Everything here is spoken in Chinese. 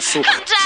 素质